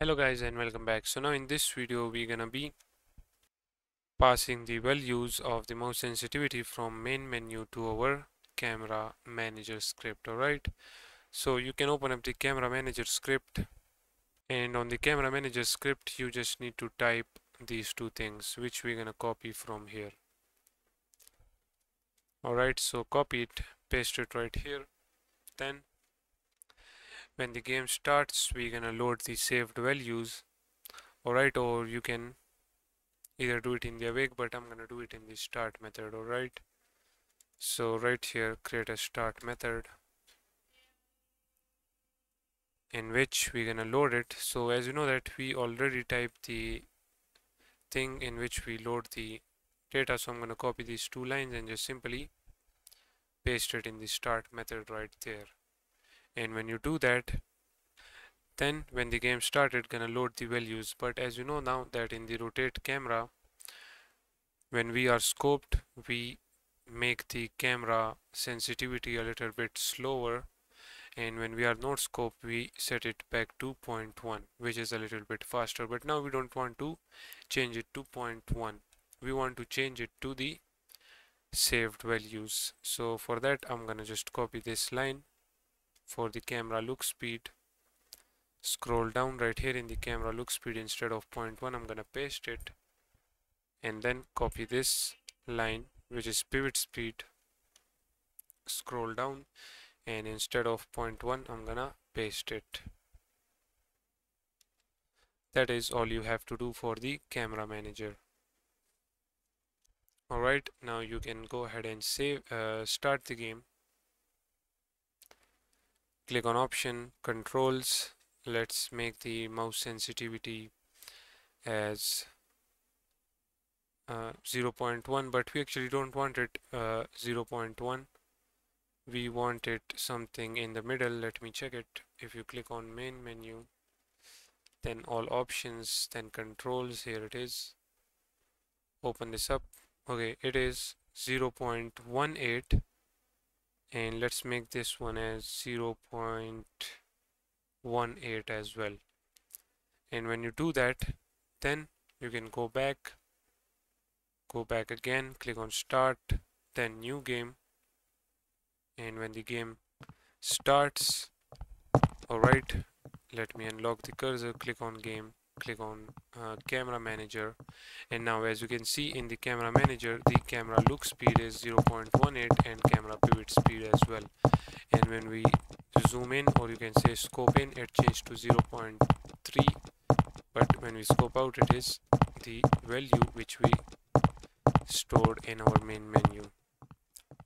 hello guys and welcome back. So now in this video we're gonna be passing the values of the mouse sensitivity from main menu to our camera manager script alright so you can open up the camera manager script and on the camera manager script you just need to type these two things which we're gonna copy from here. Alright so copy it paste it right here then when the game starts we're gonna load the saved values. Alright or you can either do it in the awake but I'm gonna do it in the start method alright? So right here create a start method in which we're gonna load it. So as you know that we already typed the thing in which we load the data so I'm gonna copy these two lines and just simply paste it in the start method right there and when you do that then when the game started gonna load the values. But as you know now that in the rotate camera when we are scoped we make the camera sensitivity a little bit slower. And when we are not scoped we set it back to 0.1 which is a little bit faster. But now we don't want to change it to 0.1 we want to change it to the saved values. So for that I'm gonna just copy this line for the camera look speed. Scroll down right here in the camera look speed instead of 0.1 I'm gonna paste it. And then copy this line which is pivot speed. Scroll down and instead of 0.1 I'm gonna paste it. That is all you have to do for the camera manager. Alright now you can go ahead and save uh, start the game click on option controls let's make the mouse sensitivity as uh, 0.1 but we actually don't want it uh, 0.1 we want it something in the middle let me check it. If you click on main menu then all options then controls here it is. Open this up. Okay it is 0.18 and let's make this one as 0.18 as well. And when you do that then you can go back go back again click on start then new game. And when the game starts alright let me unlock the cursor click on game click on uh, camera manager. And now as you can see in the camera manager the camera look speed is 0.18 and camera pivot speed as well. And when we zoom in or you can say scope in it changed to 0.3 but when we scope out it is the value which we stored in our main menu.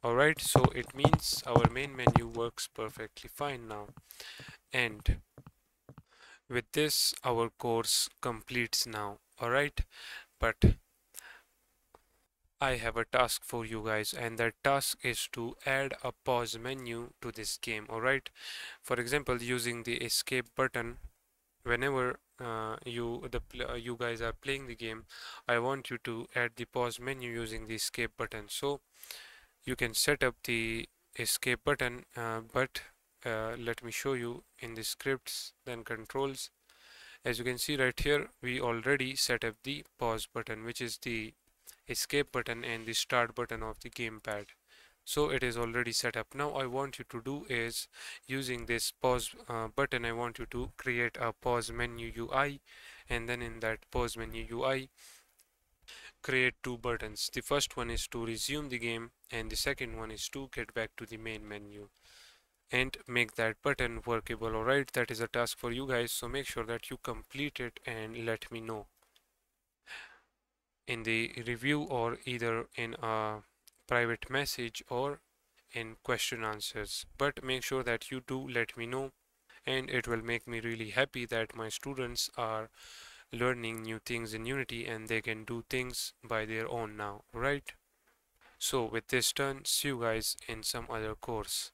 Alright so it means our main menu works perfectly fine now. And with this our course completes now alright? But I have a task for you guys and that task is to add a pause menu to this game alright? For example using the escape button whenever uh, you the uh, you guys are playing the game I want you to add the pause menu using the escape button. So you can set up the escape button uh, but uh, let me show you in the scripts then controls. As you can see right here we already set up the pause button which is the escape button and the start button of the gamepad. So it is already set up. Now I want you to do is using this pause uh, button I want you to create a pause menu UI and then in that pause menu UI create two buttons. The first one is to resume the game and the second one is to get back to the main menu and make that button workable alright? That is a task for you guys so make sure that you complete it and let me know in the review or either in a private message or in question answers. But make sure that you do let me know and it will make me really happy that my students are learning new things in Unity and they can do things by their own now right? So with this done see you guys in some other course